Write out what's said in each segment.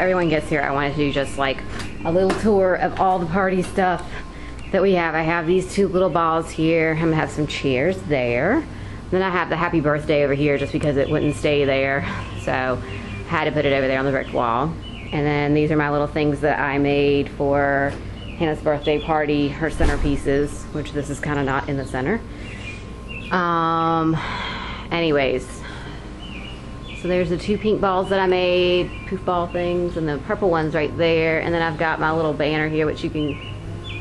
everyone gets here, I wanted to do just like a little tour of all the party stuff that we have. I have these two little balls here. I'm gonna have some chairs there. Then I have the happy birthday over here just because it wouldn't stay there. So I had to put it over there on the brick wall. And then these are my little things that I made for Hannah's birthday party, her centerpieces, which this is kind of not in the center. Um, anyways, so there's the two pink balls that I made, poof ball things, and the purple one's right there. And then I've got my little banner here, which you can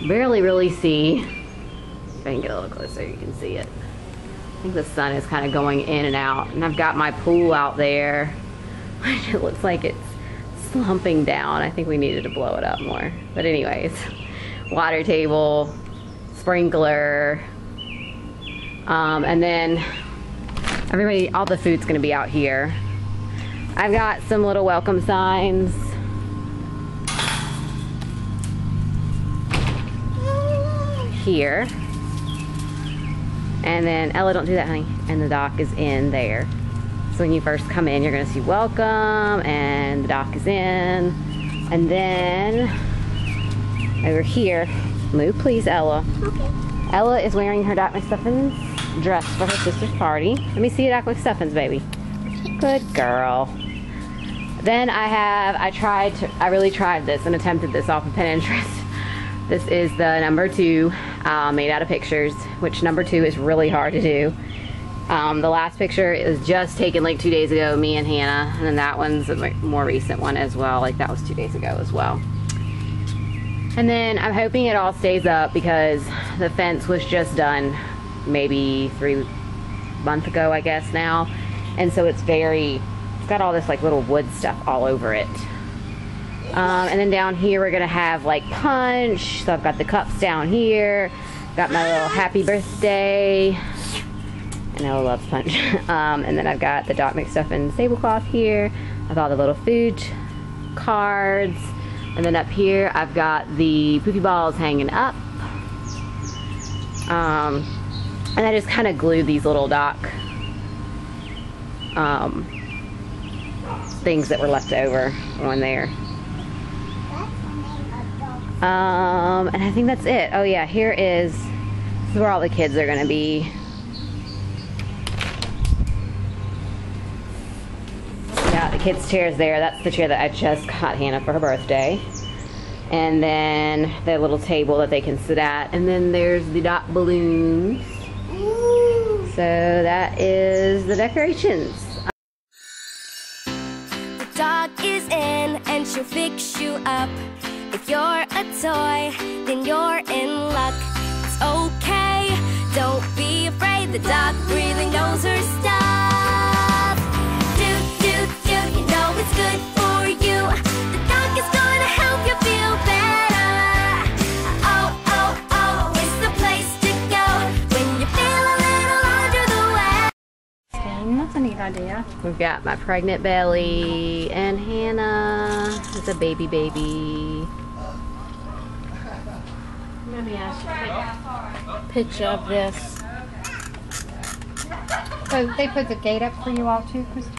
barely really see. If I can get a little closer, you can see it. I think the sun is kind of going in and out. And I've got my pool out there. Which it looks like it's slumping down. I think we needed to blow it up more. But anyways, water table, sprinkler, um, and then everybody, all the food's gonna be out here. I've got some little welcome signs. Here. And then, Ella, don't do that, honey. And the Doc is in there. So when you first come in, you're gonna see welcome and the Doc is in. And then over here, move please, Ella. Okay. Ella is wearing her Doc McStuffins dress for her sister's party. Let me see your Doc McStuffins, baby. Good girl. Then I have, I tried to, I really tried this and attempted this off of Pinterest. This is the number two, uh, made out of pictures, which number two is really hard to do. Um, the last picture is just taken like two days ago, me and Hannah, and then that one's a more recent one as well, like that was two days ago as well. And then I'm hoping it all stays up because the fence was just done maybe three months ago, I guess now. And so it's very, it's got all this like little wood stuff all over it. Um, and then down here we're gonna have like punch. So I've got the cups down here. Got my little happy birthday. and know I love punch. um, and then I've got the Doc McStuffins tablecloth here. I've got the little food cards. And then up here I've got the poopy balls hanging up. Um, and I just kind of glued these little Doc um, things that were left over on there. Um, and I think that's it. Oh yeah, here is, this is where all the kids are gonna be. Yeah, the kids' chair's there. That's the chair that I just got Hannah for her birthday. And then the little table that they can sit at. And then there's the dot balloons. So that is the decorations. Doc is in and she'll fix you up. If you're a toy, then you're in luck. It's okay, don't be afraid. The Doc a neat idea. We've got my pregnant belly and Hannah is a baby baby. Let me ask you take a picture of this. So they put the gate up for you all too, Christy?